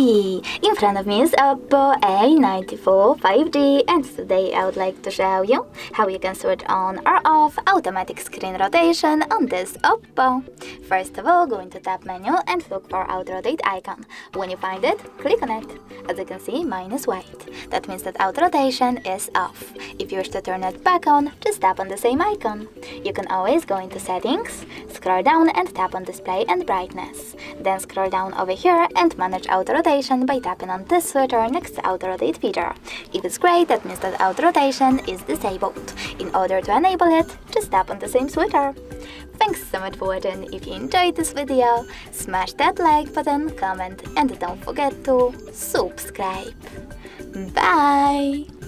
In front of me is Oppo A94 5G and today I would like to show you how you can switch on or off automatic screen rotation on this Oppo. First of all, go into tab menu and look for auto rotate icon. When you find it, click on it. As you can see, mine is white. That means that auto rotation is off. If you wish to turn it back on, just tap on the same icon. You can always go into settings, scroll down and tap on display and brightness. Then scroll down over here and manage auto rotation by tapping on this switcher next to auto rotate feature. If it's gray, that means that auto rotation is disabled. In order to enable it, just tap on the same switcher. Thanks so much for watching. If you enjoyed this video, smash that like button, comment and don't forget to subscribe. Bye!